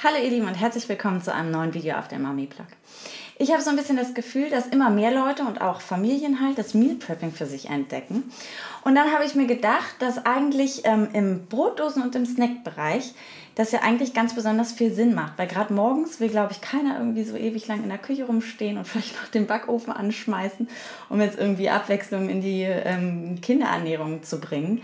Hallo ihr Lieben und herzlich willkommen zu einem neuen Video auf der Mami Plug. Ich habe so ein bisschen das Gefühl, dass immer mehr Leute und auch Familien halt das Meal Prepping für sich entdecken. Und dann habe ich mir gedacht, dass eigentlich ähm, im Brotdosen- und im Snackbereich das ja eigentlich ganz besonders viel Sinn macht. Weil gerade morgens will, glaube ich, keiner irgendwie so ewig lang in der Küche rumstehen und vielleicht noch den Backofen anschmeißen, um jetzt irgendwie Abwechslung in die ähm, Kinderernährung zu bringen.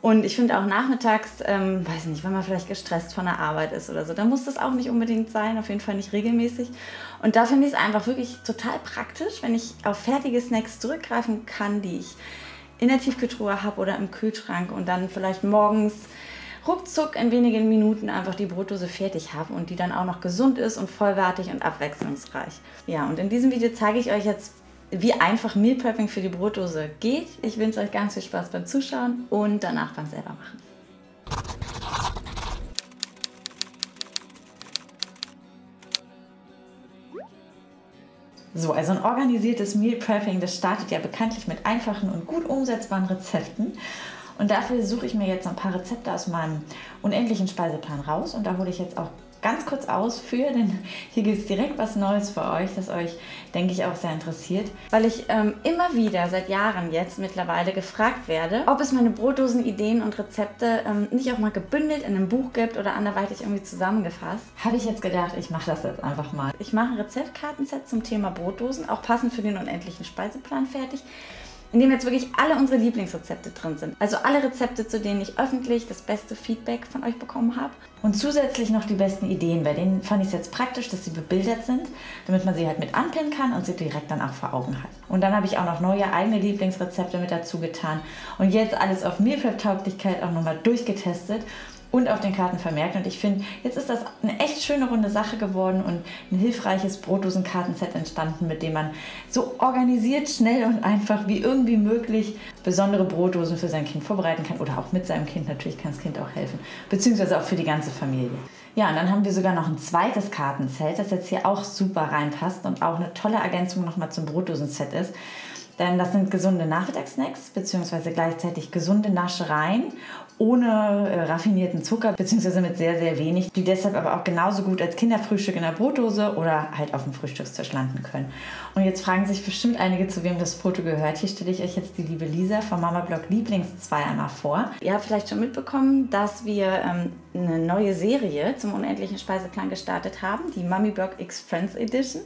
Und ich finde auch nachmittags, ähm, weiß nicht, wenn man vielleicht gestresst von der Arbeit ist oder so, dann muss das auch nicht unbedingt sein, auf jeden Fall nicht regelmäßig. Und da finde ich es einfach wirklich total praktisch, wenn ich auf fertige Snacks zurückgreifen kann, die ich in der Tiefkühltruhe habe oder im Kühlschrank und dann vielleicht morgens ruckzuck in wenigen Minuten einfach die Brotdose fertig habe und die dann auch noch gesund ist und vollwertig und abwechslungsreich. Ja, und in diesem Video zeige ich euch jetzt, wie einfach Meal Prepping für die Brotdose geht. Ich wünsche euch ganz viel Spaß beim Zuschauen und danach beim selber machen. So, also ein organisiertes Meal Prepping, das startet ja bekanntlich mit einfachen und gut umsetzbaren Rezepten. Und dafür suche ich mir jetzt ein paar Rezepte aus meinem unendlichen Speiseplan raus und da hole ich jetzt auch ganz kurz ausführe, denn hier gibt es direkt was Neues für euch, das euch, denke ich, auch sehr interessiert. Weil ich ähm, immer wieder seit Jahren jetzt mittlerweile gefragt werde, ob es meine Brotdosen, Ideen und Rezepte ähm, nicht auch mal gebündelt in einem Buch gibt oder anderweitig irgendwie zusammengefasst. Habe ich jetzt gedacht, ich mache das jetzt einfach mal. Ich mache ein Rezeptkartenset zum Thema Brotdosen, auch passend für den unendlichen Speiseplan fertig in dem jetzt wirklich alle unsere Lieblingsrezepte drin sind. Also alle Rezepte, zu denen ich öffentlich das beste Feedback von euch bekommen habe. Und zusätzlich noch die besten Ideen. Bei denen fand ich es jetzt praktisch, dass sie bebildert sind, damit man sie halt mit anpinnen kann und sie direkt dann auch vor Augen hat. Und dann habe ich auch noch neue eigene Lieblingsrezepte mit dazu getan. Und jetzt alles auf Meal Prep Tauglichkeit auch nochmal durchgetestet und auf den Karten vermerkt. Und ich finde, jetzt ist das eine echt schöne runde Sache geworden und ein hilfreiches Brotdosen-Kartenset entstanden, mit dem man so organisiert, schnell und einfach wie irgendwie möglich besondere Brotdosen für sein Kind vorbereiten kann oder auch mit seinem Kind. Natürlich kann das Kind auch helfen, beziehungsweise auch für die ganze Familie. Ja, und dann haben wir sogar noch ein zweites Kartenset, das jetzt hier auch super reinpasst und auch eine tolle Ergänzung nochmal zum Brotdosenset ist. Denn das sind gesunde Nachmittagssnacks beziehungsweise gleichzeitig gesunde Naschereien ohne äh, raffinierten Zucker beziehungsweise mit sehr, sehr wenig, die deshalb aber auch genauso gut als Kinderfrühstück in der Brotdose oder halt auf dem Frühstückstisch landen können. Und jetzt fragen sich bestimmt einige, zu wem das Foto gehört. Hier stelle ich euch jetzt die liebe Lisa vom Mama Blog Lieblingszweier vor. Ihr habt vielleicht schon mitbekommen, dass wir ähm, eine neue Serie zum unendlichen Speiseplan gestartet haben, die Mami Blog X Friends Edition.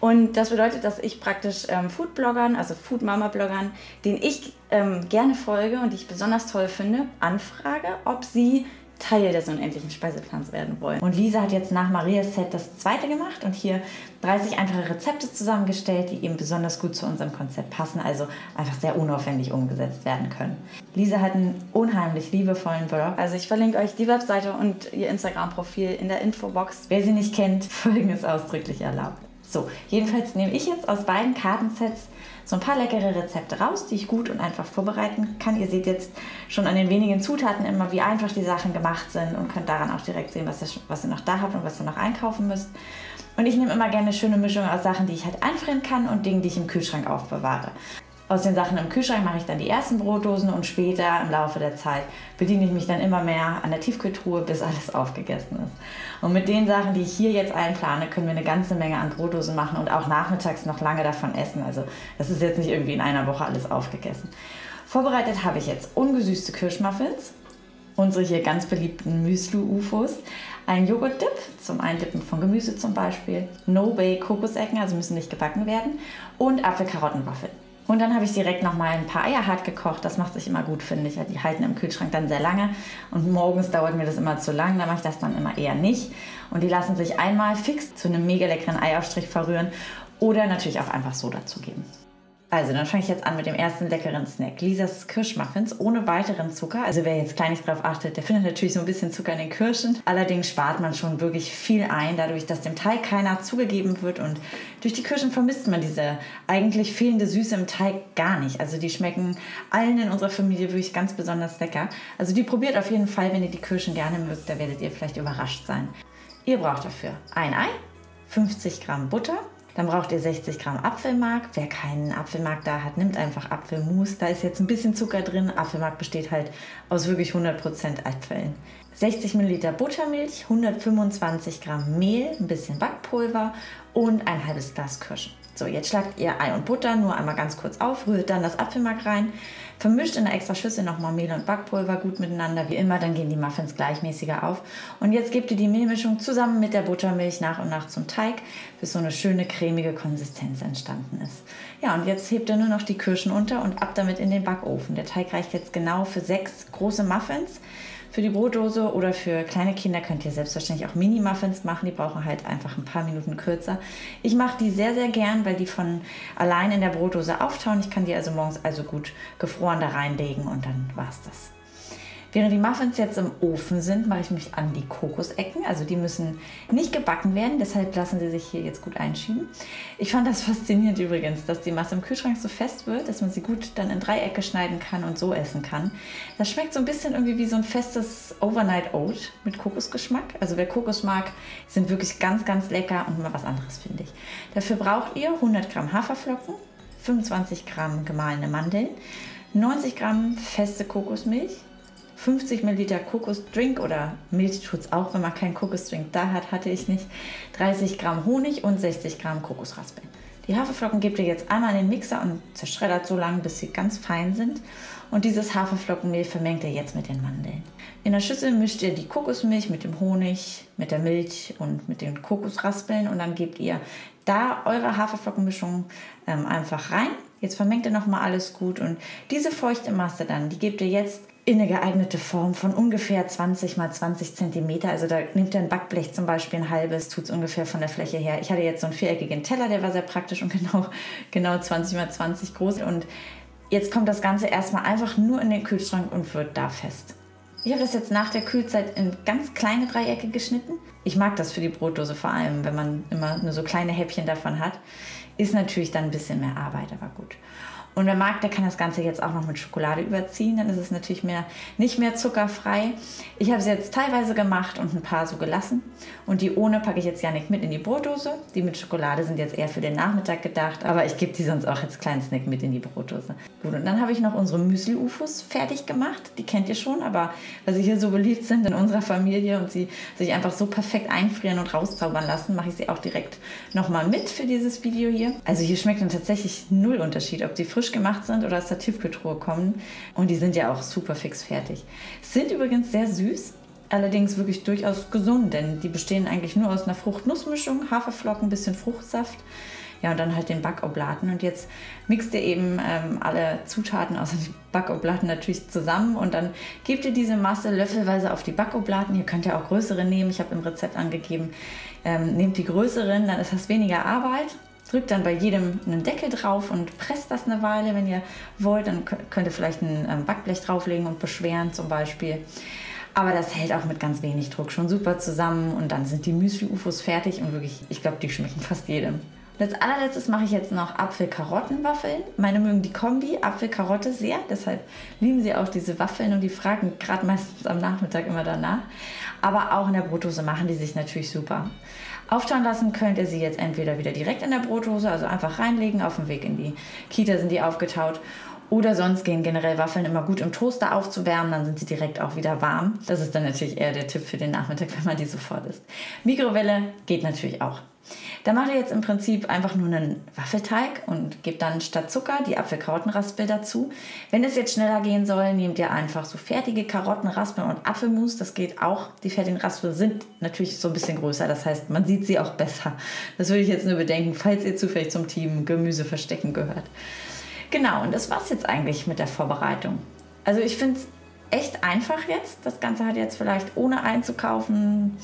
Und das bedeutet, dass ich praktisch ähm, Food-Bloggern, also Food-Mama-Bloggern, denen ich ähm, gerne folge und die ich besonders toll finde, anfrage, ob sie Teil des unendlichen Speiseplans werden wollen. Und Lisa hat jetzt nach Marias Set das zweite gemacht und hier 30 einfache Rezepte zusammengestellt, die eben besonders gut zu unserem Konzept passen, also einfach sehr unaufwendig umgesetzt werden können. Lisa hat einen unheimlich liebevollen Blog. Also ich verlinke euch die Webseite und ihr Instagram-Profil in der Infobox. Wer sie nicht kennt, folgen ist ausdrücklich erlaubt. So, jedenfalls nehme ich jetzt aus beiden Kartensets so ein paar leckere Rezepte raus, die ich gut und einfach vorbereiten kann. Ihr seht jetzt schon an den wenigen Zutaten immer, wie einfach die Sachen gemacht sind und könnt daran auch direkt sehen, was ihr, was ihr noch da habt und was ihr noch einkaufen müsst. Und ich nehme immer gerne schöne Mischung aus Sachen, die ich halt einfrieren kann und Dingen, die ich im Kühlschrank aufbewahre. Aus den Sachen im Kühlschrank mache ich dann die ersten Brotdosen und später im Laufe der Zeit bediene ich mich dann immer mehr an der Tiefkühltruhe, bis alles aufgegessen ist. Und mit den Sachen, die ich hier jetzt einplane, können wir eine ganze Menge an Brotdosen machen und auch nachmittags noch lange davon essen. Also das ist jetzt nicht irgendwie in einer Woche alles aufgegessen. Vorbereitet habe ich jetzt ungesüßte Kirschmuffins, unsere hier ganz beliebten Müsli-UFOs, ein Joghurt-Dip zum Eindippen von Gemüse zum Beispiel, No-Bake-Kokosecken, also müssen nicht gebacken werden, und Apfelkarottenwaffeln. Und dann habe ich direkt noch mal ein paar Eier hart gekocht. Das macht sich immer gut, finde ich. Die halten im Kühlschrank dann sehr lange. Und morgens dauert mir das immer zu lang. Da mache ich das dann immer eher nicht. Und die lassen sich einmal fix zu einem mega leckeren Eiaufstrich verrühren oder natürlich auch einfach so dazugeben. Also, dann fange ich jetzt an mit dem ersten leckeren Snack. Lisas Kirschmuffins ohne weiteren Zucker. Also, wer jetzt gar nicht drauf achtet, der findet natürlich so ein bisschen Zucker in den Kirschen. Allerdings spart man schon wirklich viel ein, dadurch, dass dem Teig keiner zugegeben wird. Und durch die Kirschen vermisst man diese eigentlich fehlende Süße im Teig gar nicht. Also, die schmecken allen in unserer Familie wirklich ganz besonders lecker. Also, die probiert auf jeden Fall, wenn ihr die Kirschen gerne mögt. Da werdet ihr vielleicht überrascht sein. Ihr braucht dafür ein Ei, 50 Gramm Butter, Dann braucht ihr 60 Gramm Apfelmark. Wer keinen Apfelmark da hat, nimmt einfach Apfelmus. Da ist jetzt ein bisschen Zucker drin. Apfelmark besteht halt aus wirklich 100% Äpfeln. 60 Milliliter Buttermilch, 125 Gramm Mehl, ein bisschen Backpulver und ein halbes Glas Kirschen. So, jetzt schlagt ihr Ei und Butter nur einmal ganz kurz auf, rührt dann das Apfelmark rein, vermischt in der extra Schüssel nochmal Mehl und Backpulver gut miteinander, wie immer, dann gehen die Muffins gleichmäßiger auf. Und jetzt gebt ihr die Mehlmischung zusammen mit der Buttermilch nach und nach zum Teig, bis so eine schöne cremige Konsistenz entstanden ist. Ja, und jetzt hebt ihr nur noch die Kirschen unter und ab damit in den Backofen. Der Teig reicht jetzt genau für sechs große Muffins. Für die Brotdose oder für kleine Kinder könnt ihr selbstverständlich auch Mini-Muffins machen. Die brauchen halt einfach ein paar Minuten kürzer. Ich mache die sehr, sehr gern, weil die von allein in der Brotdose auftauen. Ich kann die also morgens also gut gefroren da reinlegen und dann war es das. Während die Muffins jetzt im Ofen sind, mache ich mich an die Kokosecken. Also die müssen nicht gebacken werden, deshalb lassen sie sich hier jetzt gut einschieben. Ich fand das faszinierend übrigens, dass die Masse im Kühlschrank so fest wird, dass man sie gut dann in Dreiecke schneiden kann und so essen kann. Das schmeckt so ein bisschen irgendwie wie so ein festes Overnight Oat mit Kokosgeschmack. Also wer Kokos mag, sind wirklich ganz, ganz lecker und mal was anderes finde ich. Dafür braucht ihr 100 Gramm Haferflocken, 25 Gramm gemahlene Mandeln, 90 Gramm feste Kokosmilch, 50 Milliliter Kokosdrink oder Milch tut es auch, wenn man keinen Kokosdrink da hat, hatte ich nicht. 30 Gramm Honig und 60 Gramm Kokosraspeln. Die Haferflocken gebt ihr jetzt einmal in den Mixer und zerschreddert so lange, bis sie ganz fein sind. Und dieses Haferflockenmehl vermengt ihr jetzt mit den Mandeln. In der Schüssel mischt ihr die Kokosmilch mit dem Honig, mit der Milch und mit den Kokosraspeln und dann gebt ihr da eure Haferflockenmischung ähm, einfach rein. Jetzt vermengt ihr nochmal alles gut und diese feuchte Masse dann, die gebt ihr jetzt in eine geeignete Form von ungefähr 20 mal 20 Zentimeter. Also da nimmt ihr ein Backblech zum Beispiel ein halbes, tut es ungefähr von der Fläche her. Ich hatte jetzt so einen viereckigen Teller, der war sehr praktisch und genau, genau 20 mal 20 groß. Und jetzt kommt das Ganze erstmal einfach nur in den Kühlschrank und wird da fest. Ich habe das jetzt nach der Kühlzeit in ganz kleine Dreiecke geschnitten. Ich mag das für die Brotdose vor allem, wenn man immer nur so kleine Häppchen davon hat. Ist natürlich dann ein bisschen mehr Arbeit, aber gut. Und wer mag, der kann das Ganze jetzt auch noch mit Schokolade überziehen. Dann ist es natürlich mehr, nicht mehr zuckerfrei. Ich habe es jetzt teilweise gemacht und ein paar so gelassen. Und die ohne packe ich jetzt ja nicht mit in die Brotdose. Die mit Schokolade sind jetzt eher für den Nachmittag gedacht. Aber ich gebe die sonst auch als kleinen Snack mit in die Brotdose. Gut, und dann habe ich noch unsere Müsli-Ufos fertig gemacht. Die kennt ihr schon, aber weil sie hier so beliebt sind in unserer Familie und sie sich einfach so perfekt einfrieren und rauszaubern lassen, mache ich sie auch direkt nochmal mit für dieses Video hier. Also hier schmeckt dann tatsächlich null Unterschied, ob die frisch frisch gemacht sind oder aus der Tiefkühltruhe kommen. Und die sind ja auch super fix fertig. Sind übrigens sehr süß, allerdings wirklich durchaus gesund, denn die bestehen eigentlich nur aus einer Frucht-Nuss-Mischung, Haferflocken, bisschen Fruchtsaft. Ja, und dann halt den Backoblaten. Und jetzt mixt ihr eben ähm, alle Zutaten, außer die Backoblaten natürlich zusammen. Und dann gebt ihr diese Masse löffelweise auf die Backoblaten. Ihr könnt ja auch größere nehmen. Ich habe im Rezept angegeben, ähm, nehmt die größeren, dann ist das weniger Arbeit. Drückt dann bei jedem einen Deckel drauf und presst das eine Weile, wenn ihr wollt. Dann könnt ihr vielleicht ein ähm, Backblech drauflegen und beschweren zum Beispiel. Aber das hält auch mit ganz wenig Druck schon super zusammen und dann sind die Müsli-Ufos fertig und wirklich, ich glaube, die schmecken fast jedem. Und als allerletztes mache ich jetzt noch Apfel-Karotten-Waffeln. Meine mögen die Kombi Apfel-Karotte sehr, deshalb lieben sie auch diese Waffeln und die fragen gerade meistens am Nachmittag immer danach. Aber auch in der Brotdose machen die sich natürlich super. Auftauen lassen könnt ihr sie jetzt entweder wieder direkt in der Brotdose, also einfach reinlegen, auf dem Weg in die Kita sind die aufgetaut. Oder sonst gehen generell Waffeln immer gut im Toaster aufzuwärmen, dann sind sie direkt auch wieder warm. Das ist dann natürlich eher der Tipp für den Nachmittag, wenn man die sofort isst. Mikrowelle geht natürlich auch. Da macht ihr jetzt im Prinzip einfach nur einen Waffelteig und gebt dann statt Zucker die Apfelkarottenraspel dazu. Wenn es jetzt schneller gehen soll, nehmt ihr einfach so fertige Karottenraspeln und Apfelmus. Das geht auch. Die fertigen Raspeln sind natürlich so ein bisschen größer, das heißt, man sieht sie auch besser. Das würde ich jetzt nur bedenken, falls ihr zufällig zum Team Gemüse verstecken gehört. Genau, und das war es jetzt eigentlich mit der Vorbereitung. Also ich finde es echt einfach jetzt. Das Ganze hat jetzt vielleicht ohne einzukaufen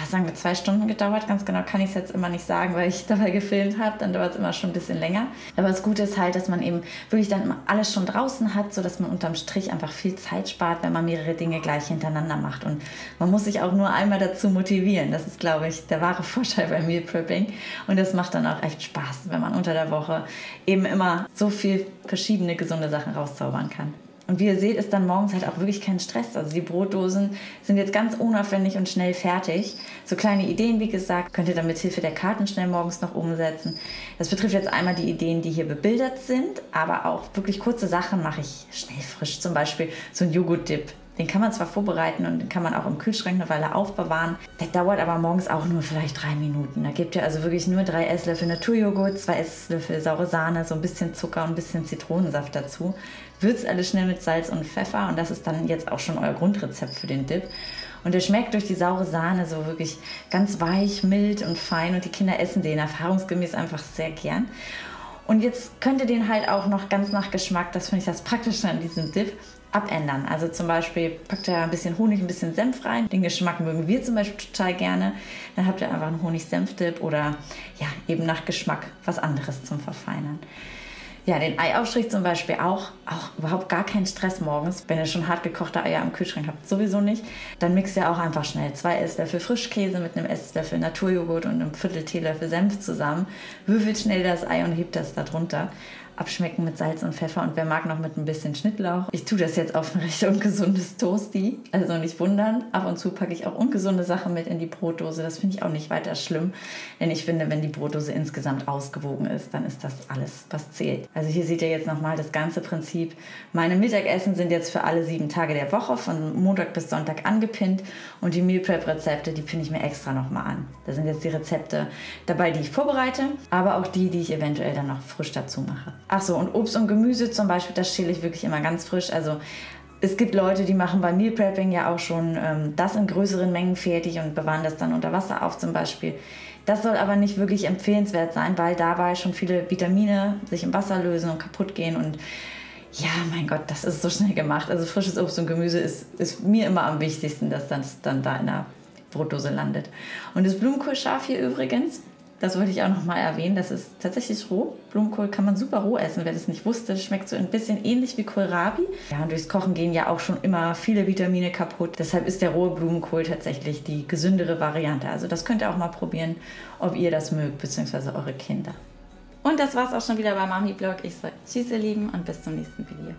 ja, sagen wir zwei Stunden gedauert. Ganz genau kann ich es jetzt immer nicht sagen, weil ich dabei gefilmt habe. Dann dauert es immer schon ein bisschen länger. Aber das Gute ist halt, dass man eben wirklich dann alles schon draußen hat, sodass man unterm Strich einfach viel Zeit spart, wenn man mehrere Dinge gleich hintereinander macht. Und man muss sich auch nur einmal dazu motivieren. Das ist, glaube ich, der wahre Vorteil beim Meal Prepping. Und das macht dann auch echt Spaß, wenn man unter der Woche eben immer so viel verschiedene gesunde Sachen rauszaubern kann. Und wie ihr seht, ist dann morgens halt auch wirklich kein Stress. Also die Brotdosen sind jetzt ganz unaufwendig und schnell fertig. So kleine Ideen, wie gesagt, könnt ihr dann mit Hilfe der Karten schnell morgens noch umsetzen. Das betrifft jetzt einmal die Ideen, die hier bebildert sind, aber auch wirklich kurze Sachen mache ich schnell frisch. Zum Beispiel so ein Joghurt-Dip den kann man zwar vorbereiten und den kann man auch im Kühlschrank eine Weile aufbewahren. Der dauert aber morgens auch nur vielleicht drei Minuten. Da gibt ihr also wirklich nur drei Esslöffel Naturjoghurt, zwei Esslöffel saure Sahne, so ein bisschen Zucker und ein bisschen Zitronensaft dazu. Würzt alles schnell mit Salz und Pfeffer und das ist dann jetzt auch schon euer Grundrezept für den Dip. Und der schmeckt durch die saure Sahne so wirklich ganz weich, mild und fein und die Kinder essen den erfahrungsgemäß einfach sehr gern. Und jetzt könnt ihr den halt auch noch ganz nach Geschmack, das finde ich das Praktische an diesem Dip, abändern. Also zum Beispiel packt ihr ein bisschen Honig, ein bisschen Senf rein. Den Geschmack mögen wir zum Beispiel total gerne. Dann habt ihr einfach einen Honig-Senf-Dip oder ja, eben nach Geschmack was anderes zum Verfeinern. Ja, den Eiaufstrich zum Beispiel auch, auch überhaupt gar kein Stress morgens. Wenn ihr schon hart gekochte Eier im Kühlschrank habt, sowieso nicht. Dann mixt ihr auch einfach schnell zwei Esslöffel Frischkäse mit einem Esslöffel Naturjoghurt und einem Viertel Teelöffel Senf zusammen. Würfelt schnell das Ei und hebt das da drunter abschmecken mit Salz und Pfeffer und wer mag noch mit ein bisschen Schnittlauch. Ich tue das jetzt auf ein recht ungesundes Toasty, also nicht wundern. Ab und zu packe ich auch ungesunde Sachen mit in die Brotdose. Das finde ich auch nicht weiter schlimm, denn ich finde, wenn die Brotdose insgesamt ausgewogen ist, dann ist das alles, was zählt. Also hier seht ihr jetzt nochmal das ganze Prinzip. Meine Mittagessen sind jetzt für alle sieben Tage der Woche von Montag bis Sonntag angepinnt und die Meal Prep Rezepte, die pinne ich mir extra nochmal an. Da sind jetzt die Rezepte dabei, die ich vorbereite, aber auch die, die ich eventuell dann noch frisch dazu mache. Ach so, und Obst und Gemüse zum Beispiel, das schäle ich wirklich immer ganz frisch. Also es gibt Leute, die machen beim Meal Prepping ja auch schon ähm, das in größeren Mengen fertig und bewahren das dann unter Wasser auf zum Beispiel. Das soll aber nicht wirklich empfehlenswert sein, weil dabei schon viele Vitamine sich im Wasser lösen und kaputt gehen und ja, mein Gott, das ist so schnell gemacht. Also frisches Obst und Gemüse ist, ist mir immer am wichtigsten, dass das dann da in der Brotdose landet. Und das Blumenkohlschaf hier übrigens, das wollte ich auch noch mal erwähnen. Das ist tatsächlich roh. Blumenkohl kann man super roh essen, wer das nicht wusste. Schmeckt so ein bisschen ähnlich wie Kohlrabi. Ja, und durchs Kochen gehen ja auch schon immer viele Vitamine kaputt. Deshalb ist der rohe Blumenkohl tatsächlich die gesündere Variante. Also das könnt ihr auch mal probieren, ob ihr das mögt, beziehungsweise eure Kinder. Und das war's auch schon wieder bei Mami Blog. Ich sage Tschüss, ihr Lieben, und bis zum nächsten Video.